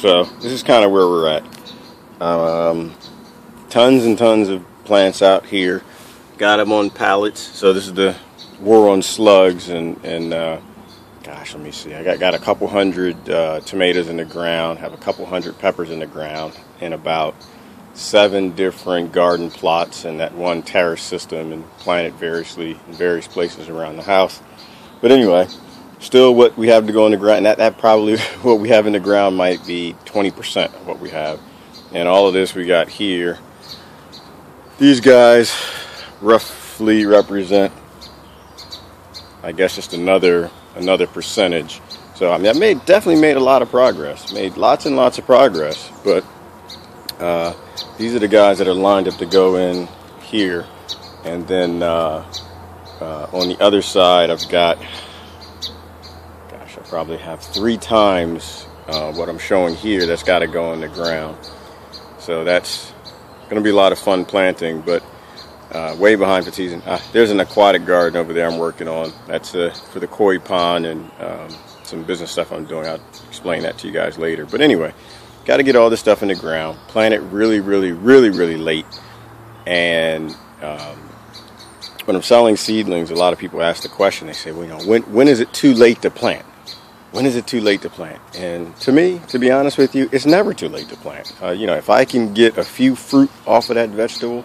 So this is kind of where we're at. Um, tons and tons of plants out here. Got them on pallets. So this is the war on slugs and and uh, gosh, let me see. I got got a couple hundred uh, tomatoes in the ground. Have a couple hundred peppers in the ground, and about seven different garden plots and that one terrace system, and planted variously in various places around the house. But anyway, still what we have to go in the ground. That that probably what we have in the ground might be 20% of what we have. And all of this we got here. These guys roughly represent, I guess, just another another percentage. So I mean, I made definitely made a lot of progress. Made lots and lots of progress. But uh, these are the guys that are lined up to go in here, and then uh, uh, on the other side, I've got probably have three times uh, what I'm showing here. That's got to go in the ground. So that's going to be a lot of fun planting, but uh, way behind for season. Uh, there's an aquatic garden over there I'm working on. That's uh, for the koi pond and um, some business stuff I'm doing. I'll explain that to you guys later. But anyway, got to get all this stuff in the ground. Plant it really, really, really, really late. And um, when I'm selling seedlings, a lot of people ask the question. They say, "Well, you know, when when is it too late to plant?" When is it too late to plant? And to me, to be honest with you, it's never too late to plant. Uh, you know, if I can get a few fruit off of that vegetable,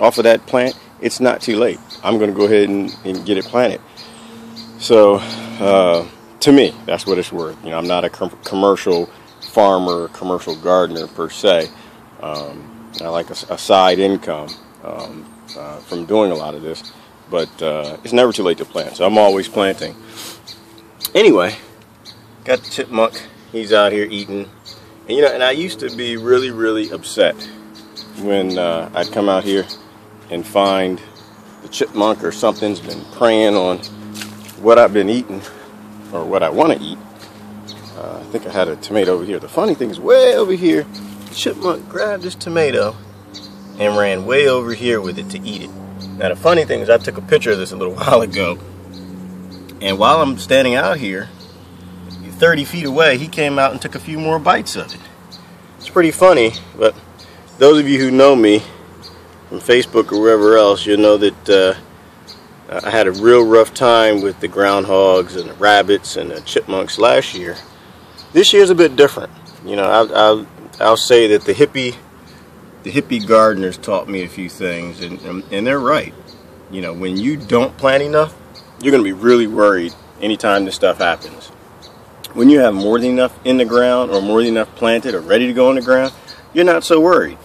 off of that plant, it's not too late. I'm going to go ahead and, and, get it planted. So, uh, to me, that's what it's worth. You know, I'm not a com- commercial farmer, commercial gardener per se. Um, I like a, a side income um, uh, from doing a lot of this, but uh, it's never too late to plant. So I'm always planting. Anyway, got the chipmunk. He's out here eating. And you know, and I used to be really, really upset when uh, I'd come out here and find the chipmunk or something's been preying on what I've been eating or what I want to eat. Uh, I think I had a tomato over here. The funny thing is, way over here, the chipmunk grabbed this tomato and ran way over here with it to eat it. Now, the funny thing is, I took a picture of this a little while ago, and while I'm standing out here, 30 feet away, he came out and took a few more bites of it. It's pretty funny, but those of you who know me from Facebook or wherever else, you'll know that uh, I had a real rough time with the groundhogs and the rabbits and the chipmunks last year. This year's a bit different. You know, I'll, I'll, I'll say that the hippie, the hippie gardeners taught me a few things, and, and, and they're right. You know, when you don't plant enough, you're going to be really worried anytime this stuff happens when you have more than enough in the ground or more than enough planted or ready to go in the ground, you're not so worried.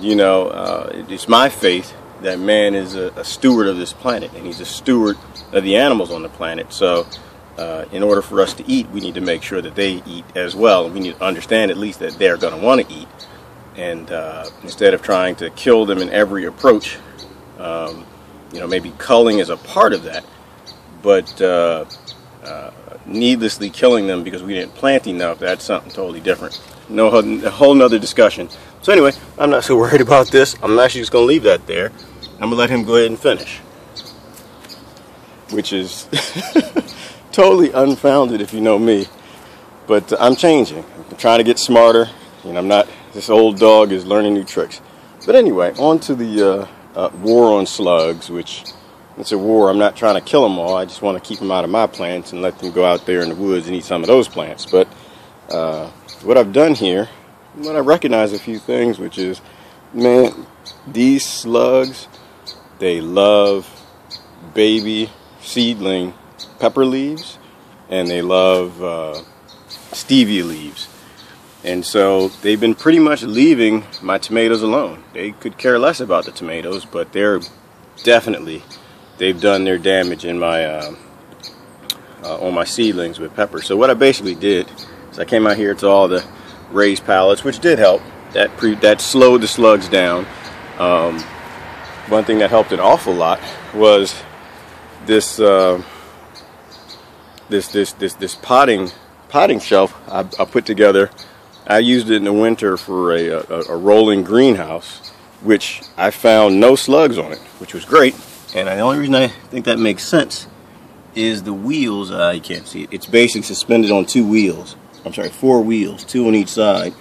You know, uh, it's my faith that man is a, a, steward of this planet and he's a steward of the animals on the planet. So, uh, in order for us to eat, we need to make sure that they eat as well. We need to understand at least that they're going to want to eat. And uh, instead of trying to kill them in every approach, um, you know, maybe culling is a part of that. But uh, needlessly killing them because we didn't plant enough, that's something totally different. No, a whole nother discussion. So anyway, I'm not so worried about this. I'm actually just going to leave that there. I'm going to let him go ahead and finish. Which is totally unfounded if you know me. But I'm changing. I'm trying to get smarter. And I'm not, this old dog is learning new tricks. But anyway, on to the uh, uh, war on slugs, which it's a war. I'm not trying to kill them all. I just want to keep them out of my plants and let them go out there in the woods and eat some of those plants. But uh, what I've done here, what I recognize a few things, which is, man, these slugs, they love baby seedling pepper leaves, and they love uh, stevia leaves. And so they've been pretty much leaving my tomatoes alone. They could care less about the tomatoes, but they're definitely they've done their damage in my uh, uh, on my seedlings with pepper. So what I basically did is I came out here to all the raised pallets, which did help. That pre that slowed the slugs down. Um, one thing that helped an awful lot was this uh, this this this this potting potting shelf I, I, put together. I used it in the winter for a, a, a rolling greenhouse, which I found no slugs on it, which was great and the only reason I think that makes sense is the wheels, uh, you can't see it, it's basically suspended on two wheels. I'm sorry, four wheels, two on each side,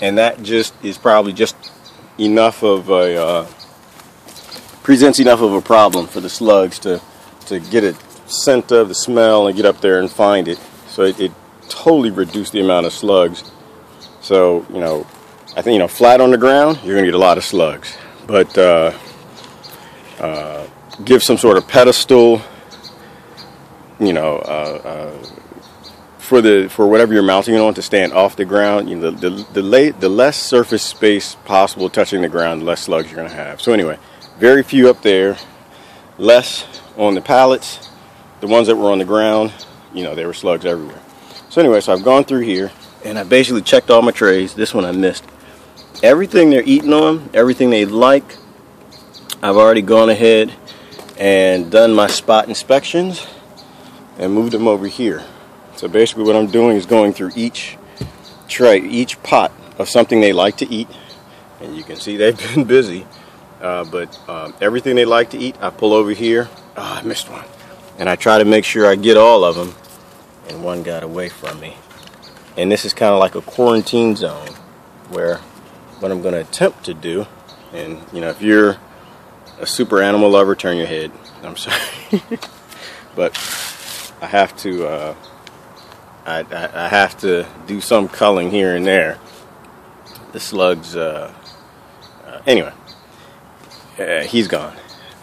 and that just is probably just enough of a uh, presents enough of a problem for the slugs to to get a scent of the smell and get up there and find it. So it, it totally reduced the amount of slugs. So you know, I think you know, flat on the ground, you're gonna get a lot of slugs, but uh, uh, give some sort of pedestal, you know, uh, uh, for the for whatever you're mounting it on to stand off the ground. You know, the the the, the less surface space possible touching the ground, the less slugs you're gonna have. So anyway, very few up there, less on the pallets. The ones that were on the ground, you know, there were slugs everywhere. So anyway, so I've gone through here and I basically checked all my trays. This one I missed. Everything they're eating on, everything they like, I've already gone ahead and done my spot inspections and moved them over here. So basically what I'm doing is going through each tray, each pot of something they like to eat. And you can see they've been busy. Uh, but um, everything they like to eat, I pull over here. Oh, I missed one. And I try to make sure I get all of them. And one got away from me. And this is kind of like a quarantine zone where what I'm going to attempt to do, and you know, if you're a super animal lover, turn your head. I'm sorry. but I have to, uh, I, I, I, have to do some culling here and there. The slugs, uh, uh, anyway, uh, he's gone.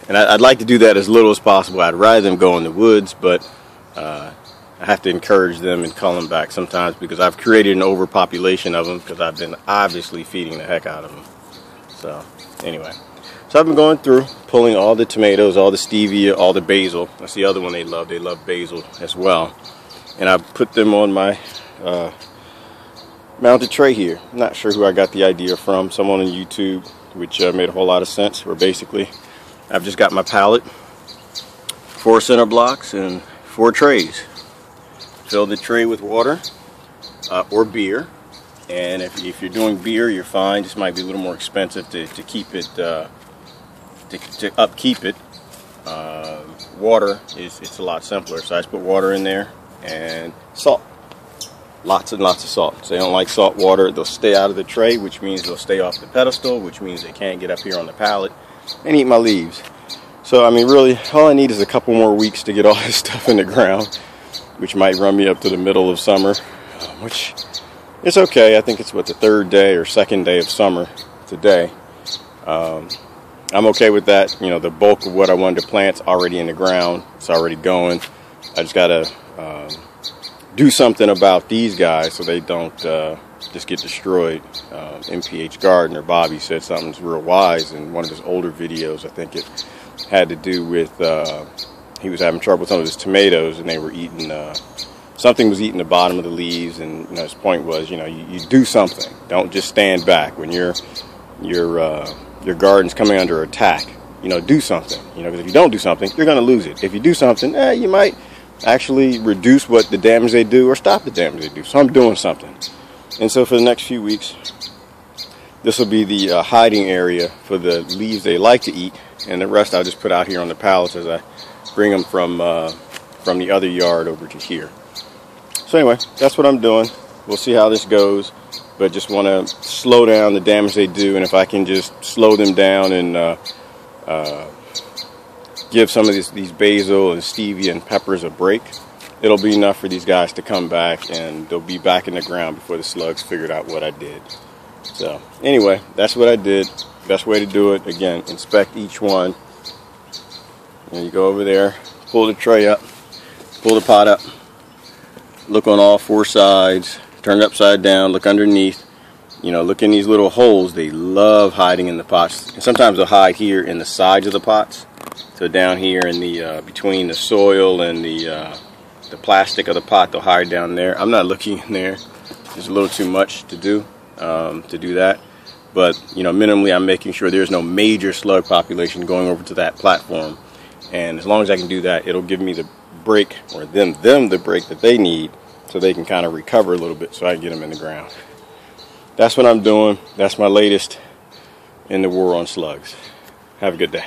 And I, would like to do that as little as possible. I'd rather them go in the woods, but uh, I have to encourage them and call them back sometimes because I've created an overpopulation of them because I've been obviously feeding the heck out of them. So, anyway. So I've been going through, pulling all the tomatoes, all the stevia, all the basil. That's the other one they love. They love basil as well. And I put them on my uh, mounted tray here. I'm not sure who I got the idea from. Someone on YouTube, which uh, made a whole lot of sense. Where basically, I've just got my pallet, four cinder blocks, and four trays. Fill the tray with water uh, or beer. And if, if, you're doing beer, you're fine. This might be a little more expensive to, to keep it, uh, to, to, upkeep it. Uh, water is it's a lot simpler. So I just put water in there and salt. Lots and lots of salt. So they don't like salt water. They'll stay out of the tray, which means they'll stay off the pedestal, which means they can't get up here on the pallet and eat my leaves. So I mean, really, all I need is a couple more weeks to get all this stuff in the ground which might run me up to the middle of summer, which it's okay. I think it's what the third day or second day of summer today. Um, I'm okay with that. You know, the bulk of what I wanted to plant's already in the ground. It's already going. I just gotta um, do something about these guys so they don't uh, just get destroyed. MPH Gardener Bobby said something real wise in one of his older videos. I think it had to do with uh, he was having trouble with some of his tomatoes, and they were eating. Uh, something was eating the bottom of the leaves, and you know, his point was, you know, you, you do something. Don't just stand back when your your uh, your garden's coming under attack. You know, do something. You know, because if you don't do something, you're going to lose it. If you do something, eh, you might actually reduce what the damage they do or stop the damage they do. So I'm doing something. And so for the next few weeks, this will be the uh, hiding area for the leaves they like to eat, and the rest I'll just put out here on the pallets as I bring them from uh, from the other yard over to here. So anyway, that's what I'm doing. We'll see how this goes, but just want to slow down the damage they do, and if I can just slow them down and uh, uh, give some of these, these basil and stevia and peppers a break, it'll be enough for these guys to come back, and they'll be back in the ground before the slugs figured out what I did. So anyway, that's what I did. Best way to do it, again, inspect each one. And you go over there, pull the tray up, pull the pot up, look on all four sides, turn it upside down, look underneath. You know, look in these little holes. They love hiding in the pots. And sometimes they'll hide here in the sides of the pots. So down here in the uh, between the soil and the uh, the plastic of the pot, they'll hide down there. I'm not looking in there. There's a little too much to do um, to do that. But you know, minimally, I'm making sure there's no major slug population going over to that platform and as long as I can do that, it'll give me the break or them them the break that they need so they can kind of recover a little bit so I can get them in the ground. That's what I'm doing. That's my latest in the war on slugs. Have a good day.